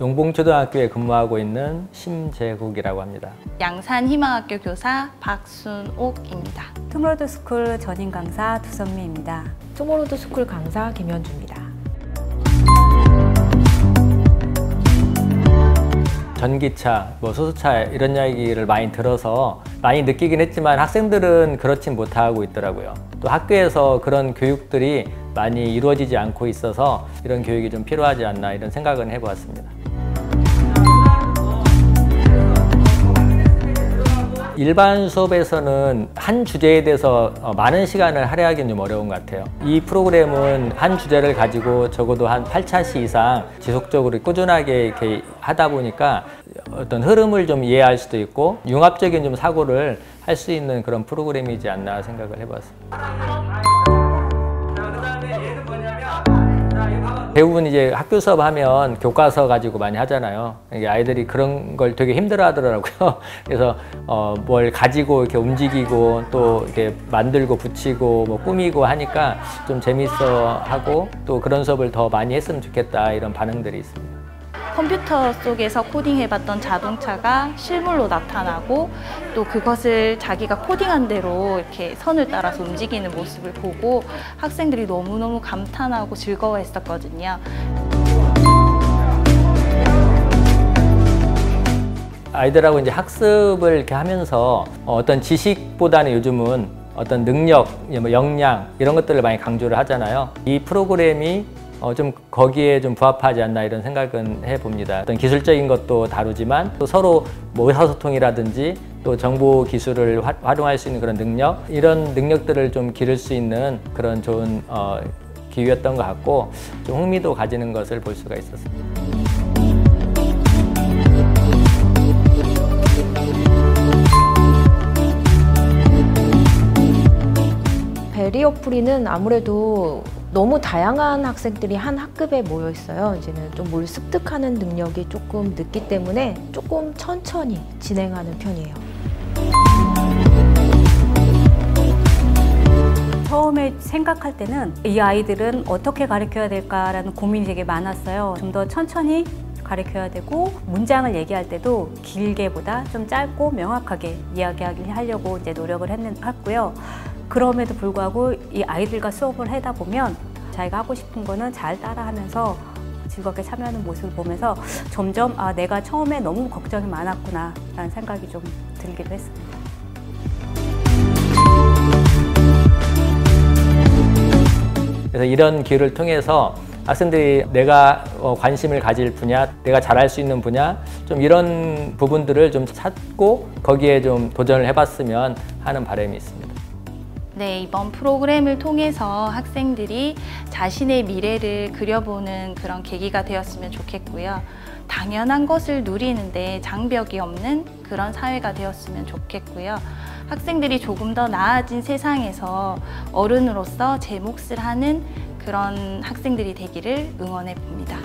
용봉초등학교에 근무하고 있는 심재국이라고 합니다. 양산희망학교 교사 박순옥입니다. 투모로드 스쿨 전임 강사 두선미입니다. 투모로드 스쿨 강사 김현주입니다. 전기차, 뭐 수소차 이런 이야기를 많이 들어서 많이 느끼긴 했지만 학생들은 그렇진 못하고 있더라고요. 또 학교에서 그런 교육들이 많이 이루어지지 않고 있어서 이런 교육이 좀 필요하지 않나 이런 생각은 해보았습니다. 일반 수업에서는 한 주제에 대해서 어, 많은 시간을 할애하기는 좀 어려운 것 같아요. 이 프로그램은 한 주제를 가지고 적어도 한 8차시 이상 지속적으로 꾸준하게 이렇게 하다 보니까 어떤 흐름을 좀 이해할 수도 있고 융합적인 좀 사고를 할 수 있는 그런 프로그램이지 않나 생각을 해봤습니다. 대부분 이제 학교 수업 하면 교과서 가지고 많이 하잖아요. 이게 아이들이 그런 걸 되게 힘들어 하더라고요. 그래서 어, 뭘 가지고 이렇게 움직이고 또 이렇게 만들고 붙이고 뭐 꾸미고 하니까 좀 재밌어 하고 또 그런 수업을 더 많이 했으면 좋겠다 이런 반응들이 있습니다. 컴퓨터 속에서 코딩해봤던 자동차가 실물로 나타나고 또 그것을 자기가 코딩한 대로 이렇게 선을 따라서 움직이는 모습을 보고 학생들이 너무너무 감탄하고 즐거워했었거든요. 아이들하고 이제 학습을 이렇게 하면서 어떤 지식보다는 요즘은 어떤 능력, 뭐 역량 이런 것들을 많이 강조를 하잖아요. 이 프로그램이 어, 좀 거기에 좀 부합하지 않나 이런 생각은 해봅니다. 어떤 기술적인 것도 다루지만 또 서로 뭐 의사소통이라든지 또 정보 기술을 화, 활용할 수 있는 그런 능력 이런 능력들을 좀 기를 수 있는 그런 좋은 어, 기회였던 것 같고 좀 흥미도 가지는 것을 볼 수가 있었습니다. 베리어 프리는 아무래도 너무 다양한 학생들이 한 학급에 모여 있어요. 이제는 좀 뭘 습득하는 능력이 조금 늦기 때문에 조금 천천히 진행하는 편이에요. 처음에 생각할 때는 이 아이들은 어떻게 가르쳐야 될까라는 고민이 되게 많았어요. 좀 더 천천히 가르쳐야 되고 문장을 얘기할 때도 길게보다 좀 짧고 명확하게 이야기하려고 이제 노력을 했는, 했고요. 그럼에도 불구하고 이 아이들과 수업을 하다 보면 자기가 하고 싶은 거는 잘 따라하면서 즐겁게 참여하는 모습을 보면서 점점 아 내가 처음에 너무 걱정이 많았구나 라는 생각이 좀 들기도 했습니다. 그래서 이런 기회를 통해서 학생들이 내가 어, 관심을 가질 분야, 내가 잘할 수 있는 분야, 좀 이런 부분들을 좀 찾고 거기에 좀 도전을 해봤으면 하는 바람이 있습니다. 네, 이번 프로그램을 통해서 학생들이 자신의 미래를 그려보는 그런 계기가 되었으면 좋겠고요. 당연한 것을 누리는데 장벽이 없는 그런 사회가 되었으면 좋겠고요. 학생들이 조금 더 나아진 세상에서 어른으로서 제 몫을 하는 그런 학생들이 되기를 응원해 봅니다.